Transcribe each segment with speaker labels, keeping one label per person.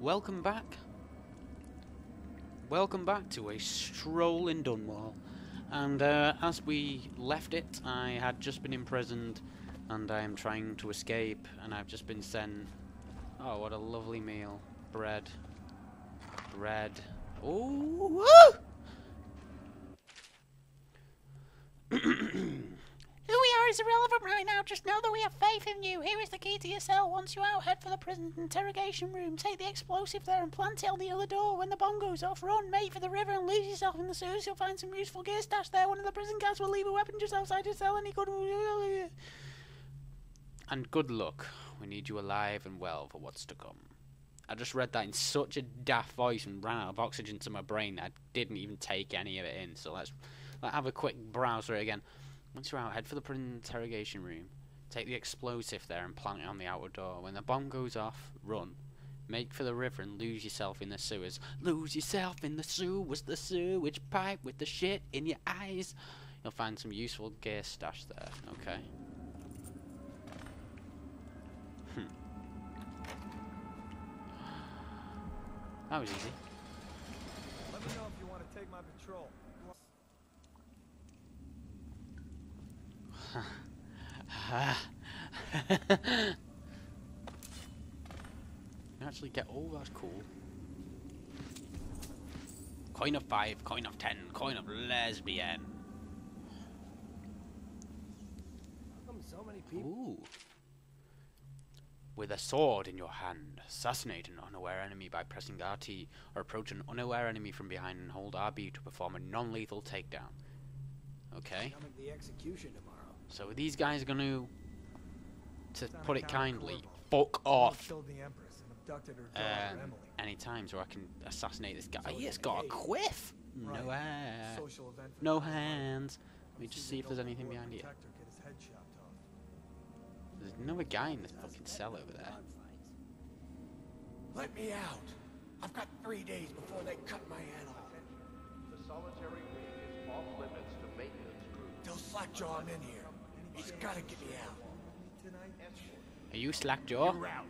Speaker 1: welcome back. Welcome back to a stroll in Dunwall. And uh, as we left it, I had just been imprisoned and I am trying to escape and I've just been sent... Oh, what a lovely meal. Bread. Bread. Oh,
Speaker 2: Who we are is irrelevant right now. Just know that we have faith in you. Here is the key to your cell. Once you're out, head for the prison interrogation room. Take the explosive there and plant it on the other door. When the bomb goes off, run, make for the river and lose yourself in the sewers. You'll find some useful gear stashed there. One of the prison guards will leave a weapon just outside your cell. Any good?
Speaker 1: and good luck. We need you alive and well for what's to come. I just read that in such a daft voice and ran out of oxygen to my brain I didn't even take any of it in. So let's, let's have a quick browse through it again. Once you're out, head for the interrogation room. Take the explosive there and plant it on the outer door. When the bomb goes off, run. Make for the river and lose yourself in the sewers. Lose yourself in the sewers, the sewage pipe with the shit in your eyes. You'll find some useful gear stashed there. Okay. Hmm. That was easy.
Speaker 3: Let me know if you want to take my patrol.
Speaker 1: You actually get all that's cool. Coin of five, coin of ten, coin of lesbian.
Speaker 3: How come so many people?
Speaker 1: Ooh. With a sword in your hand, assassinate an unaware enemy by pressing RT, or approach an unaware enemy from behind and hold RB to perform a non-lethal takedown. Okay,
Speaker 3: Coming the execution tomorrow.
Speaker 1: So these guys are gonna, to
Speaker 3: Sounded
Speaker 1: put it kindly, fuck off.
Speaker 3: The Empress and abducted her
Speaker 1: Um,
Speaker 3: Emily.
Speaker 1: any times where I can assassinate this guy.
Speaker 3: So
Speaker 1: He has got a
Speaker 3: a
Speaker 1: quiff. No
Speaker 3: Right.
Speaker 1: hair.
Speaker 3: Social event
Speaker 1: No hands. Let me just see if there's anything behind here.
Speaker 3: Protector get his head chopped off.
Speaker 1: There's another guy in this fucking cell over there.
Speaker 4: Let me out. I've got three days before they cut my head off.
Speaker 5: The solitary wing is off limits to maintenance crews.
Speaker 4: Tell Slackjaw I'm in here. He's gotta get me out.
Speaker 3: Tonight?
Speaker 1: Are you Slackjaw?
Speaker 4: You're out.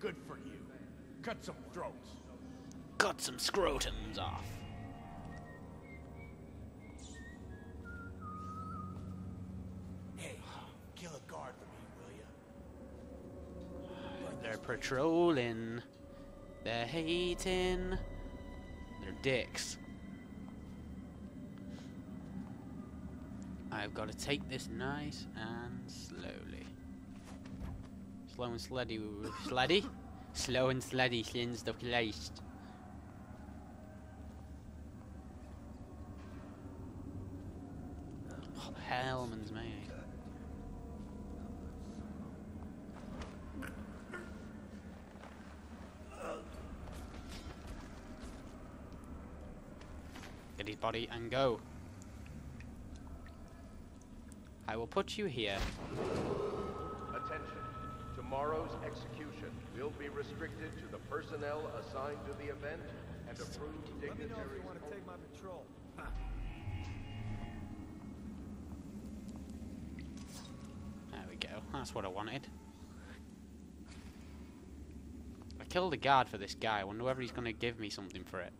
Speaker 4: Good for you. Cut some throats.
Speaker 1: Cut some scrotums off.
Speaker 4: Hey, kill a guard for me, will ya?
Speaker 1: They're patrolling. They're hating. They're dicks. I've got to take this nice and slowly. Slow and sleddy. Sleddy? Slow and sleddy, sins Christ. Oh, Hellman's mate. Get his body and go. I will put you here.
Speaker 5: Attention. Tomorrow's execution will be restricted to the personnel assigned to the event and approved
Speaker 3: Let me know if you want to take my patrol.
Speaker 1: There we go. That's what I wanted. I killed a guard for this guy. I wonder whether he's going to give me something for it.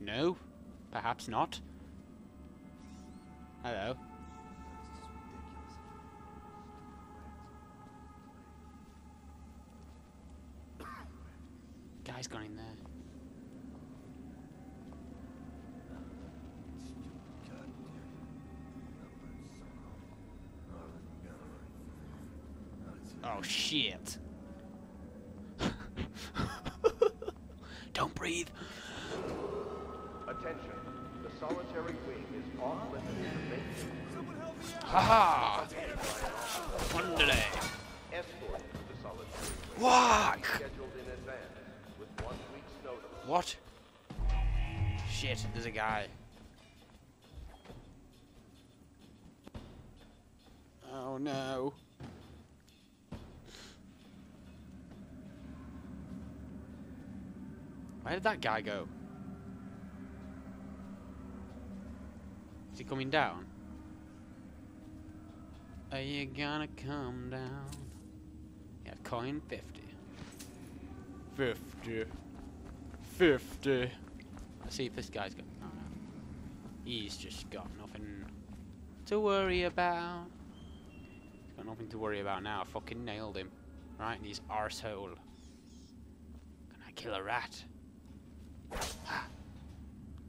Speaker 1: No? Perhaps not. Hello. Guy's gone in there. Oh shit. Don't breathe.
Speaker 5: Attention. The solitary wing is off limits to maintenance.
Speaker 3: Someone help me out!
Speaker 1: Haha! One delay.
Speaker 5: Escort to the solitary wing.
Speaker 1: Walk!
Speaker 5: Scheduled in advance with one week's notice.
Speaker 1: What? Shit, there's a guy. Oh no. Where did that guy go? He coming down? Are you gonna come down? Yeah, coin 50. Fifty. Fifty. Let's see if this guy's got. Oh, no. He's just got nothing to worry about. He's got nothing to worry about now. I fucking nailed him. Right in his arsehole. Can I kill a rat? Ah.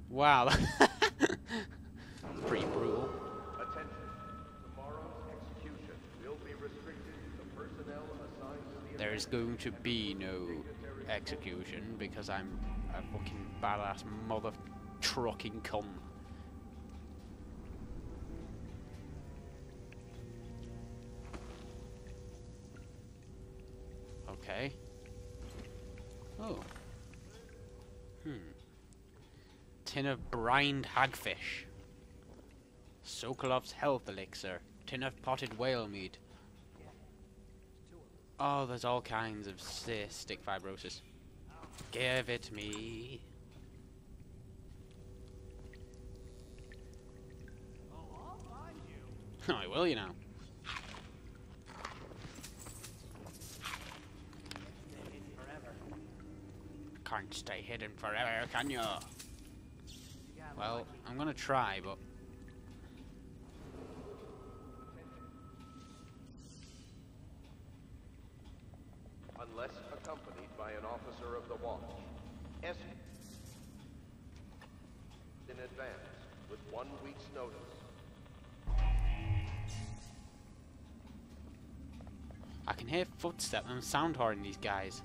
Speaker 1: wow. Pretty brutal.
Speaker 5: Attention. Tomorrow's execution will be restricted to the personnel assigned to the
Speaker 1: There's going to be no execution because I'm a fucking badass mother trucking cunt. Okay. Oh. Hmm. Tin of brined hagfish. Sokolov's health elixir. Tin of potted whale meat. Oh, there's all kinds of cystic fibrosis. Give it me. Oh, I will, you know. Can't stay hidden forever, can you? Well, I'm gonna try, but hear footsteps and sound horn these guys.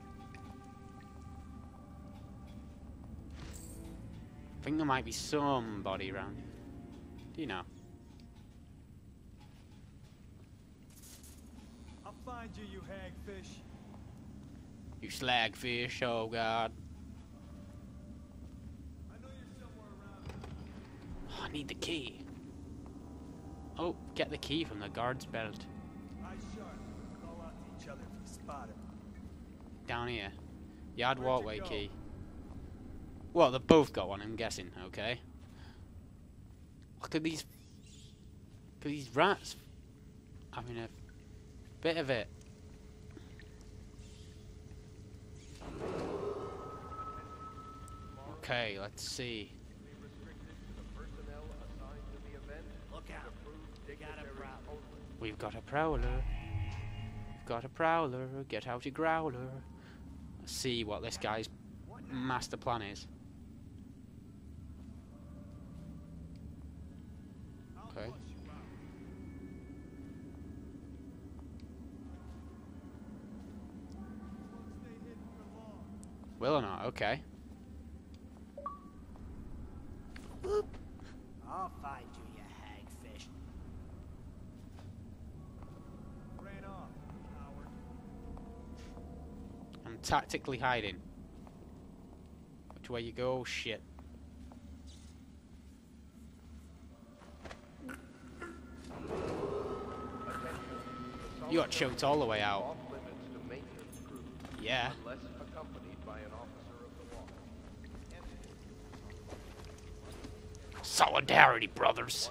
Speaker 1: I think there might be somebody around. Do you know?
Speaker 3: I'll find you, you hagfish.
Speaker 1: You slagfish, oh god.
Speaker 3: I know you're somewhere around.
Speaker 1: Oh, I need the key. Oh, get the key from the guard's belt. Down here. Yard walkway key. Well, they've both got one, I'm guessing, okay? Look at these... Look at these rats. Having a bit of it. Okay, let's see.
Speaker 5: Be restricted to the personnel assigned to the event
Speaker 4: Look
Speaker 5: and
Speaker 4: out.
Speaker 5: approved
Speaker 4: They got a
Speaker 5: dignitaries
Speaker 4: problem.
Speaker 5: only.
Speaker 1: We've got a prowler. Got a prowler. Get out your growler. Let's see what this guy's master plan is. Okay. Will or not? Okay.
Speaker 4: I'll find you, you hagfish.
Speaker 3: Ran off, coward.
Speaker 1: I'm tactically hiding. Which way you go? Shit. You got choked all the way out. Yeah. Solidarity, brothers.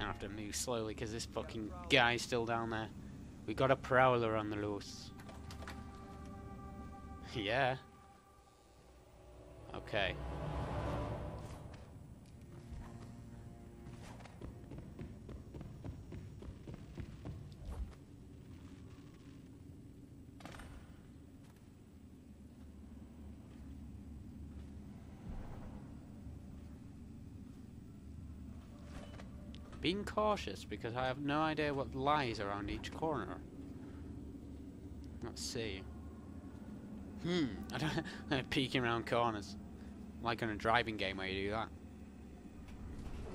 Speaker 1: I have to move slowly because this fucking guy's still down there. We got a prowler on the loose. yeah. Okay. Being cautious because I have no idea what lies around each corner. Let's see. Hmm, I don't peeking around corners. Like in a driving game where you do that.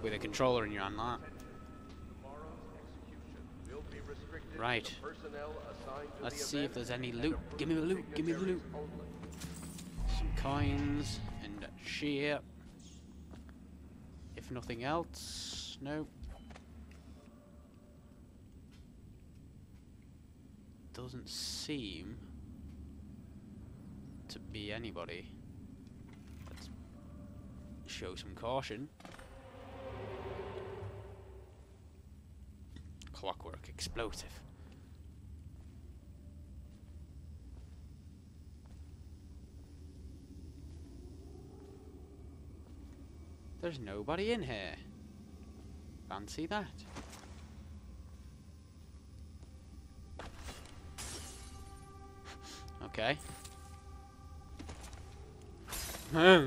Speaker 1: With a controller in your hand like Right. Let's see if there's any loot. Give me the loot, give me the loot. Some coins and a. If nothing else, nope. doesn't seem to be anybody. Let's show some caution. Clockwork explosive. There's nobody in here. Fancy that. Okay.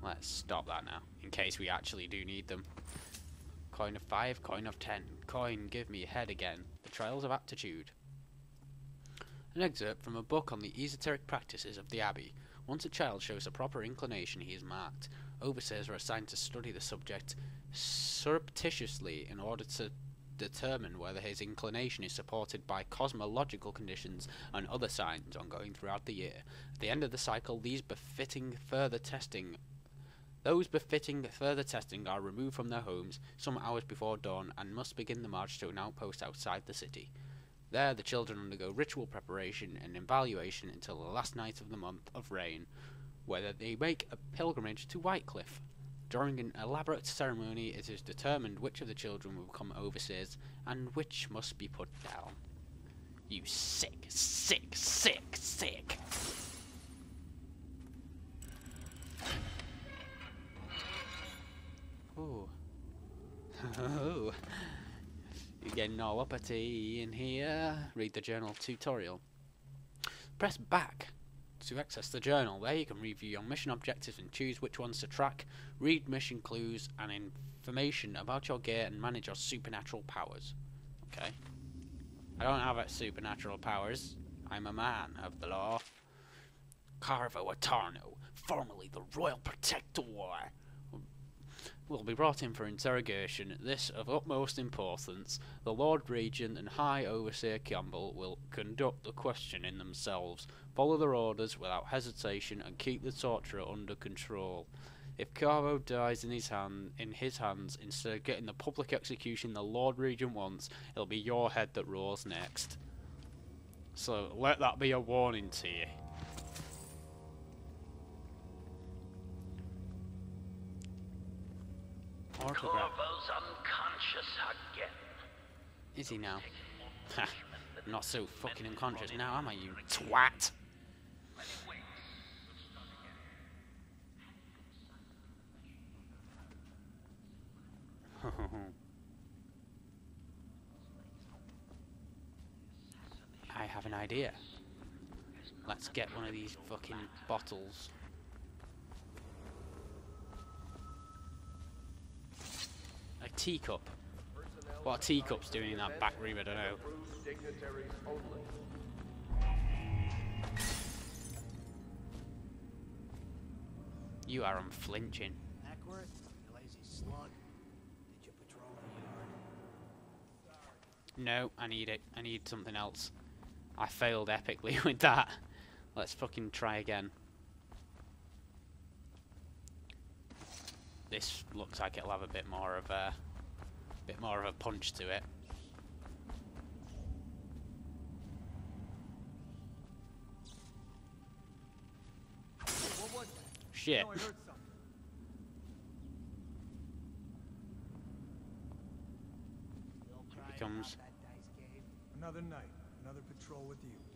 Speaker 1: Let's stop that now, in case we actually do need them. Coin of 5, coin of 10. Coin, give me a head again. The Trials of Aptitude. An excerpt from a book on the esoteric practices of the Abbey. Once a child shows a proper inclination, he is marked. Overseers are assigned to study the subject surreptitiously in order to determine whether his inclination is supported by cosmological conditions and other signs ongoing throughout the year. At the end of the cycle, these befitting further testing those befitting further testing are removed from their homes some hours before dawn and must begin the march to an outpost outside the city. There, the children undergo ritual preparation and evaluation until the last night of the month of rain, where they make a pilgrimage to Whitecliff. During an elaborate ceremony, it is determined which of the children will become overseers and which must be put down. You sick, sick, sick, sick. Ooh. Oh. You're getting all uppity in here. Read the journal tutorial. Press back to access the journal. There you can review your mission objectives and choose which ones to track, read mission clues and information about your gear and manage your supernatural powers. Okay. I don't have supernatural powers. I'm a man of the law. Corvo Attano, formerly the Royal Protector, will be brought in for interrogation. This of utmost importance. The Lord Regent and High Overseer Campbell will conduct the questioning themselves, follow their orders without hesitation, and keep the torturer under control. If Corvo dies in his hand in his hands instead of getting the public execution the Lord Regent wants, it'll be your head that roars next. So let that be a warning to you.
Speaker 6: Corvo's unconscious again.
Speaker 1: Is he now? Ha, Not so fucking unconscious now, am I, you twat? I have an idea. Let's get one of these fucking bottles. A teacup. What a teacup's doing in that back room, I don't know.
Speaker 5: Approved dignitaries only.
Speaker 1: You are unflinching.
Speaker 4: Ackworth, you lazy slug. Did you patrol the yard?
Speaker 1: No, I need it. I need something else. I failed epically with that. Let's fucking try again. This looks like it'll have a bit more of a bit more of a punch to it.
Speaker 3: What was that?
Speaker 1: Shit.
Speaker 3: No, I heard something.
Speaker 4: Still
Speaker 1: Here he comes.
Speaker 4: about that dice game?
Speaker 3: Another night, another patrol with you.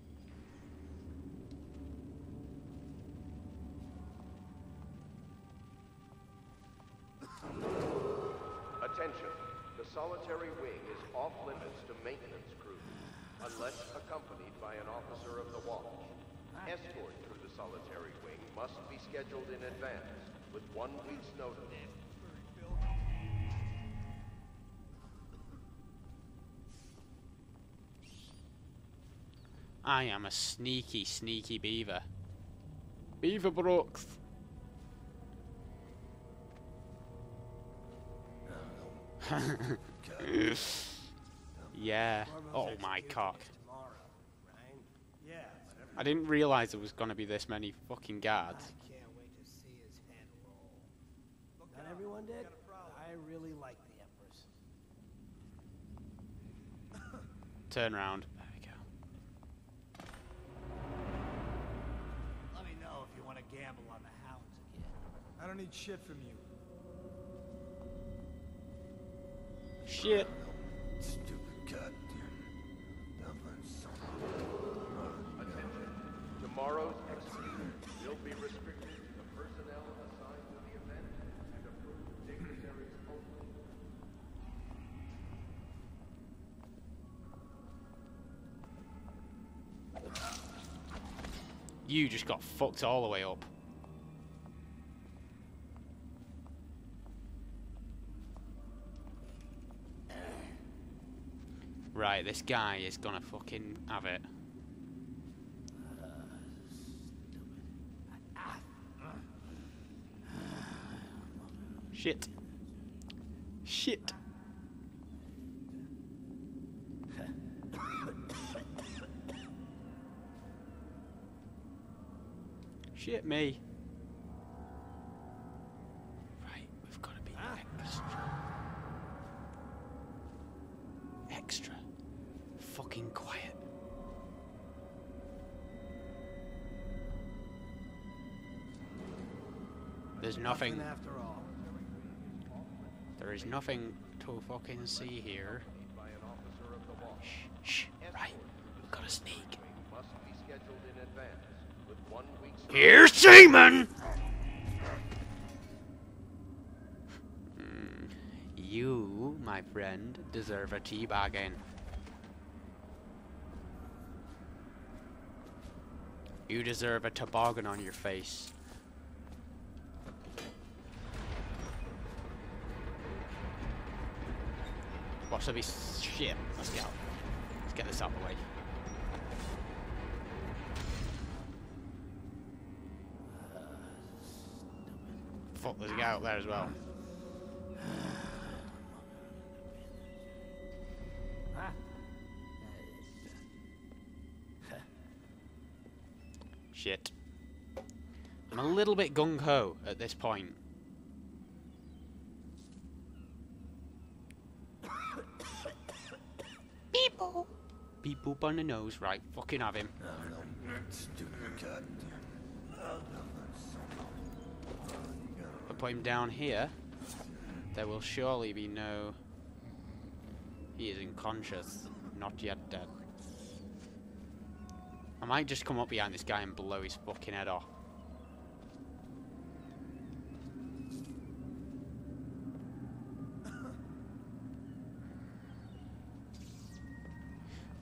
Speaker 5: Solitary wing is off limits to maintenance crews, unless accompanied by an officer of the watch. Escort through the solitary wing must be scheduled in advance, with one week's notice.
Speaker 1: I am a sneaky, sneaky beaver. Beaver Brooks. yeah. Oh my cock.
Speaker 4: Tomorrow, right?
Speaker 3: Yeah, but every
Speaker 1: I didn't realise there was gonna be this many fucking guards.
Speaker 4: I can't wait to see his head roll. Not everyone did. I really like the Empress.
Speaker 1: Turn round. There we go.
Speaker 4: Let me know if you want to gamble on the hounds again.
Speaker 3: I don't need shit from you.
Speaker 1: Shit.
Speaker 7: Stupid goddamn Dublin
Speaker 5: Attention. Tomorrow's execution be restricted to the personnel assigned to the event and approved dignitaries only.
Speaker 1: You just got fucked all the way up. Right, this guy is gonna fucking have it. Shit. Shit. Shit me. Fucking quiet. There's nothing.
Speaker 4: after all.
Speaker 1: There is nothing to fucking see here.
Speaker 5: By an officer of the watch.
Speaker 1: Shh, shh, right. We've got to sneak.
Speaker 5: Must be scheduled in advance with one week's
Speaker 1: Here's Shaman! Hmm, You, my friend, deserve a tea You deserve a toboggan on your face. Watch there be shit. Let's get out. Let's get this out of the way. Fuck, there's a guy out there as well. Little bit gung ho at this point.
Speaker 2: Beep boop.
Speaker 1: Beep boop on the nose, right? Fucking have him.
Speaker 7: Stupid goddamn.
Speaker 1: If I put him down here, there will surely be no. He is unconscious, not yet dead. I might just come up behind this guy and blow his fucking head off.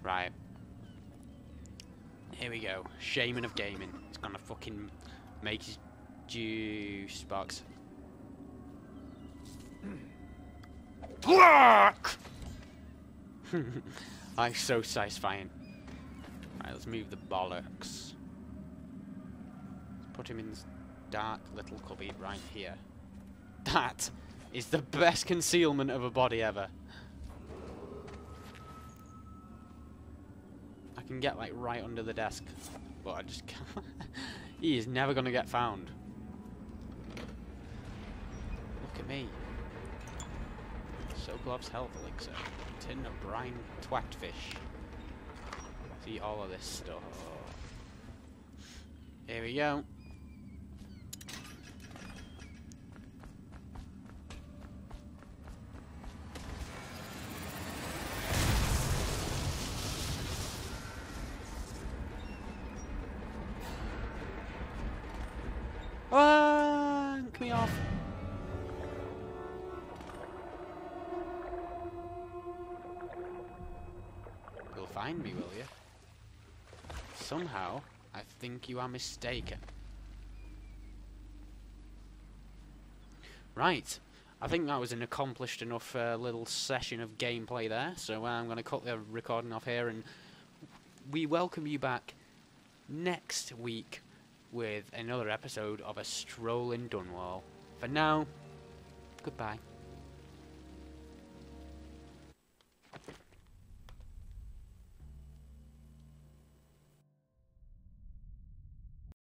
Speaker 1: Right. Here we go. Shaman of gaming. It's gonna fucking make his juice box. I'm so satisfying. Right, let's move the bollocks. Let's put him in this dark little cubby right here. That is the best concealment of a body ever. I can get like right under the desk, but I just can't. he is never gonna get found. Look at me. So gloves health elixir. Tin of brine twatfish. See all of this stuff. Here we go. You'll find me, will you? Somehow, I think you are mistaken. Right. I think that was an accomplished enough uh, little session of gameplay there, so I'm going to cut the recording off here and we welcome you back next week with another episode of A Stroll in Dunwall. For now, goodbye.